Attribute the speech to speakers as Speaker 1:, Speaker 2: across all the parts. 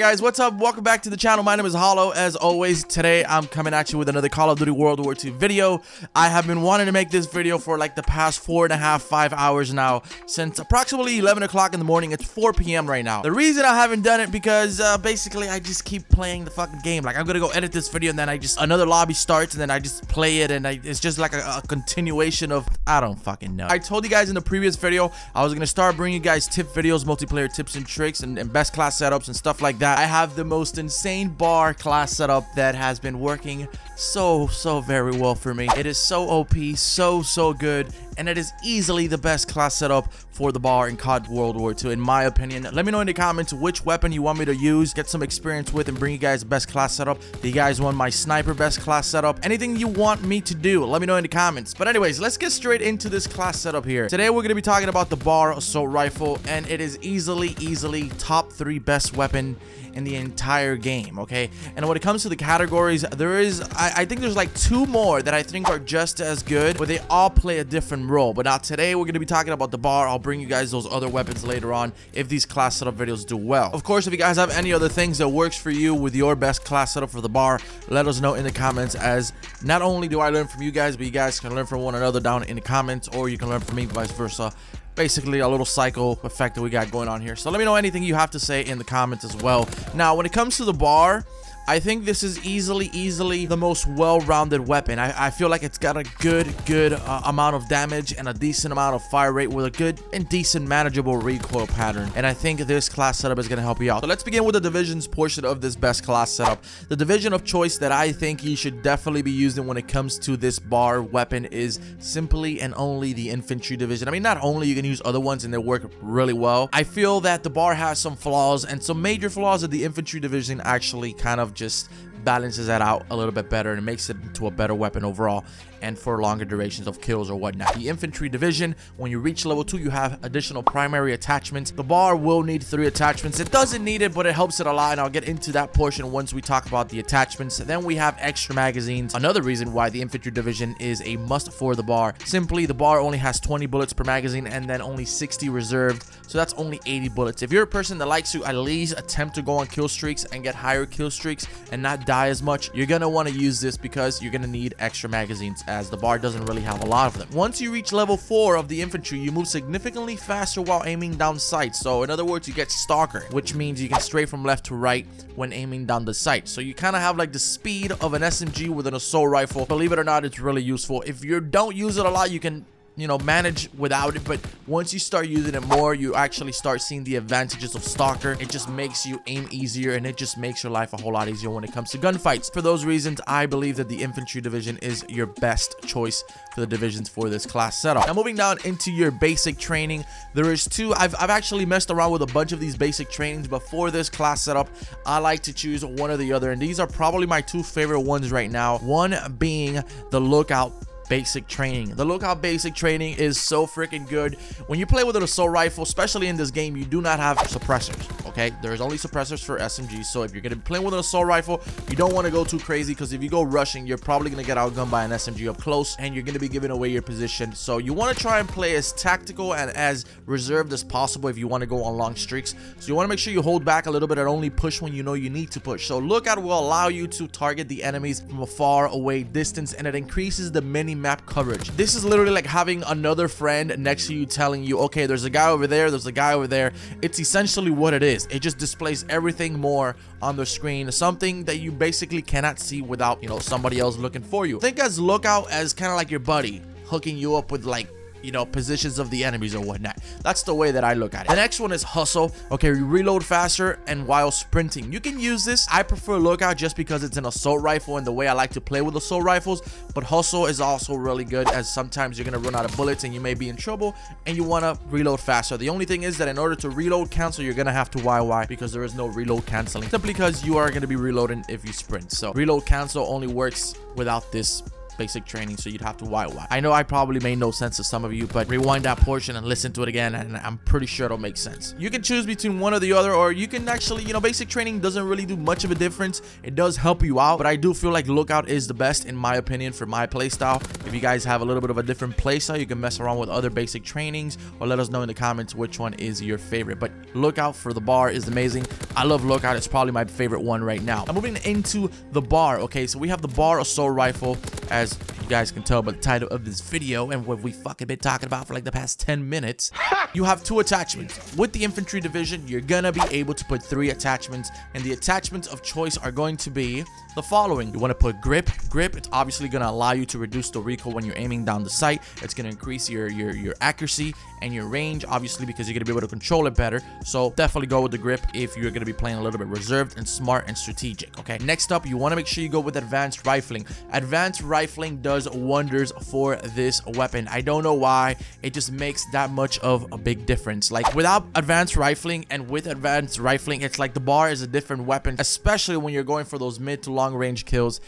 Speaker 1: Guys, what's up? Welcome back to the channel. My name is Hollow. As always, today I'm coming at you with another Call of Duty World War II video. I have been wanting to make this video for like the past four and a half, five hours now. Since approximately 11 o'clock in the morning. It's 4 p.m. right now. The reason I haven't done it because uh, basically I just keep playing the fucking game. Like I'm gonna go edit this video and then I just, another lobby starts and then I just play it and I, it's just like a, a continuation of, I don't fucking know. I told you guys in the previous video, I was gonna start bringing you guys tip videos, multiplayer tips and tricks and, and best class setups and stuff like that. I have the most insane bar class setup that has been working so, so very well for me. It is so OP, so, so good, and it is easily the best class setup for the bar in COD World War II, in my opinion. Let me know in the comments which weapon you want me to use, get some experience with, and bring you guys the best class setup. Do you guys want my sniper best class setup? Anything you want me to do, let me know in the comments. But anyways, let's get straight into this class setup here. Today, we're going to be talking about the bar assault rifle, and it is easily, easily top three best weapon in the entire game, okay? And when it comes to the categories, there is, I, I, think there's like two more that I think are just as good, but they all play a different role. But now today, we're going to be talking about the bar. I'll bring you guys those other weapons later on if these class setup videos do well. Of course, if you guys have any other things that works for you with your best class setup for the bar, let us know in the comments as not only do I learn from you guys, but you guys can learn from one another down in the comments or you can learn from me vice versa basically a little cycle effect that we got going on here. So let me know anything you have to say in the comments as well. Now, when it comes to the bar, I think this is easily, easily the most well-rounded weapon. I, I, feel like it's got a good, good uh, amount of damage and a decent amount of fire rate with a good and decent manageable recoil pattern. And I think this class setup is going to help you out. So let's begin with the divisions portion of this best class setup. The division of choice that I think you should definitely be using when it comes to this bar weapon is simply and only the infantry division. I mean, not only you can use other ones and they work really well. I feel that the bar has some flaws and some major flaws that the infantry division actually kind of just balances that out a little bit better and makes it into a better weapon overall and for longer durations of kills or whatnot. The infantry division, when you reach level 2, you have additional primary attachments. The bar will need 3 attachments. It doesn't need it, but it helps it a lot, and I'll get into that portion once we talk about the attachments. Then we have extra magazines. Another reason why the infantry division is a must for the bar. Simply, the bar only has 20 bullets per magazine and then only 60 reserved, so that's only 80 bullets. If you're a person that likes to at least attempt to go on kill streaks and get higher kill streaks and not die as much, you're going to want to use this because you're going to need extra magazines as the bar doesn't really have a lot of them. Once you reach level 4 of the infantry, you move significantly faster while aiming down sight. So in other words, you get Stalker, which means you can stray from left to right when aiming down the sight. So you kind of have like the speed of an SMG with an assault rifle. Believe it or not, it's really useful. If you don't use it a lot, you can you know, manage without it. But once you start using it more, you actually start seeing the advantages of Stalker. It just makes you aim easier and it just makes your life a whole lot easier when it comes to gunfights. For those reasons, I believe that the infantry division is your best choice for the divisions for this class setup. Now, moving down into your basic training, there is two. I've, I've actually messed around with a bunch of these basic trainings, but for this class setup, I like to choose one or the other. And these are probably my two favorite ones right now. One being the Lookout basic training. The lookout basic training is so freaking good. When you play with an assault rifle, especially in this game, you do not have suppressors, okay? There's only suppressors for SMGs, so if you're to be playing with an assault rifle, you don't want to go too crazy because if you go rushing, you're probably to get outgunned by an SMG up close and you're to be giving away your position. So you want to try and play as tactical and as reserved as possible if you want to go on long streaks. So you want to make sure you hold back a little bit and only push when you know you need to push. So lookout will allow you to target the enemies from a far away distance and it increases the mini map coverage. This is literally like having another friend next to you telling you, okay, there's a guy over there, there's a guy over there. It's essentially what it is. It just displays everything more on the screen, something that you basically cannot see without, you know, somebody else looking for you. Think as Lookout as kind of like your buddy hooking you up with like you know, positions of the enemies or whatnot. That's the way that I look at it. The next one is hustle. Okay, reload faster and while sprinting. You can use this. I prefer lookout just because it's an assault rifle and the way I like to play with assault rifles. But hustle is also really good as sometimes you're going to run out of bullets and you may be in trouble and you want to reload faster. The only thing is that in order to reload cancel, you're going to have to YY because there is no reload canceling. Simply because you are going to be reloading if you sprint. So reload cancel only works without this basic training, so you'd have to YY. I know I probably made no sense to some of you, but rewind that portion and listen to it again, and I'm pretty sure it'll make sense. You can choose between one or the other, or you can actually, you know, basic training doesn't really do much of a difference. It does help you out, but I do feel like lookout is the best in my opinion for my playstyle. If you guys have a little bit of a different playstyle, you can mess around with other basic trainings, or let us know in the comments which one is your favorite. But lookout for the bar is amazing. I love lookout. It's probably my favorite one right now. I'm moving into the bar. Okay, so we have the bar assault rifle as you guys can tell by the title of this video and what we fucking been talking about for like the past 10 minutes. you have two attachments. With the infantry division, you're gonna be able to put three attachments and the attachments of choice are going to be the following. You want to put grip. Grip, it's obviously going to allow you to reduce the recoil when you're aiming down the sight. It's going to increase your, your, your accuracy and your range, obviously, because you're to be able to control it better. So definitely go with the grip if you're going to be playing a little bit reserved and smart and strategic, okay? Next up, you want to make sure you go with advanced rifling. Advanced rifling does wonders for this weapon. I don't know why. It just makes that much of a big difference. Like, without advanced rifling and with advanced rifling, it's like the bar is a different weapon, especially when you're going for those mid to long range kills.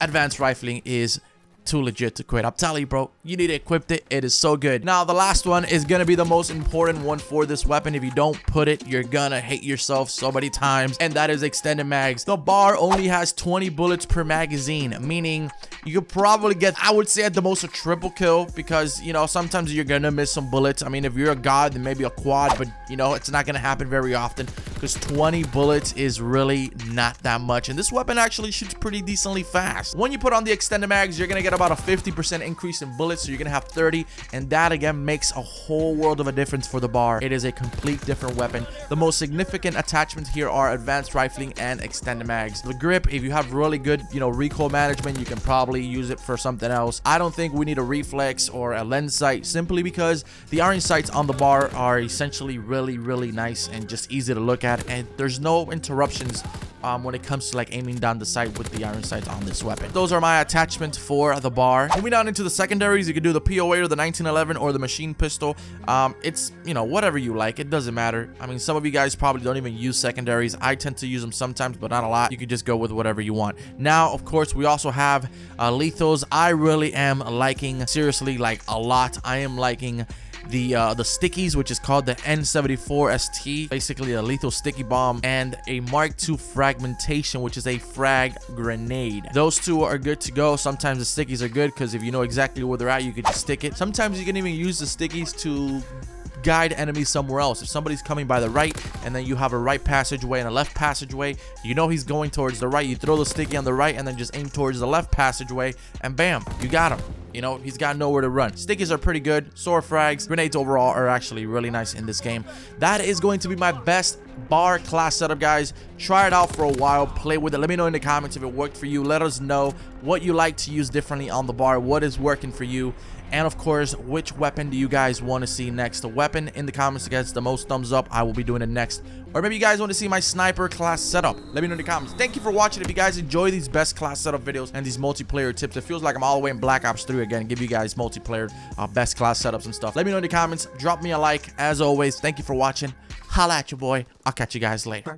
Speaker 1: Advanced rifling is too legit to quit. I'm telling you, bro, you need to equip it. It is so good. Now, the last one is going to be the most important one for this weapon. If you don't put it, you're going to hate yourself so many times, and that is extended mags. The bar only has 20 bullets per magazine, meaning you could probably get, I would say at the most a triple kill because, you know, sometimes you're going to miss some bullets. I mean, if you're a god, then maybe a quad, but, you know, it's not going to happen very often because 20 bullets is really not that much. And this weapon actually shoots pretty decently fast. When you put on the extended mags, you're going to get about a 50% increase in bullets, so you're gonna have 30, and that again makes a whole world of a difference for the bar. It is a complete different weapon. The most significant attachments here are advanced rifling and extended mags. The grip, if you have really good, you know, recoil management, you can probably use it for something else. I don't think we need a reflex or a lens sight simply because the iron sights on the bar are essentially really, really nice and just easy to look at, and there's no interruptions um, when it comes to like aiming down the sight with the iron sights on this weapon. Those are my attachments for the bar. Moving on into the secondaries, you can do the P-08 or the 1911 or the machine pistol. Um, it's, you know, whatever you like. It doesn't matter. I mean, some of you guys probably don't even use secondaries. I tend to use them sometimes, but not a lot. You can just go with whatever you want. Now, of course, we also have uh, lethals. I really am liking, seriously, like a lot. I am liking the uh, the stickies, which is called the N74 ST, basically a lethal sticky bomb, and a Mark II fragmentation, which is a frag grenade. Those two are good to go. Sometimes the stickies are good because if you know exactly where they're at, you can just stick it. Sometimes you can even use the stickies to guide enemies somewhere else. If somebody's coming by the right and then you have a right passageway and a left passageway, you know he's going towards the right. You throw the sticky on the right and then just aim towards the left passageway and bam, you got him. You know, he's got nowhere to run. Stickies are pretty good. Sword frags, grenades overall are actually really nice in this game. That is going to be my best bar class setup, guys. Try it out for a while. Play with it. Let me know in the comments if it worked for you. Let us know what you like to use differently on the bar. What is working for you. And of course, which weapon do you guys want to see next? The weapon in the comments that gets the most thumbs up, I will be doing it next. Or maybe you guys want to see my sniper class setup. Let me know in the comments. Thank you for watching. If you guys enjoy these best class setup videos and these multiplayer tips, it feels like I'm all the way in Black Ops 3 again. Give you guys multiplayer uh, best class setups and stuff. Let me know in the comments. Drop me a like. As always, thank you for watching. Holla at you, boy. I'll catch you guys later.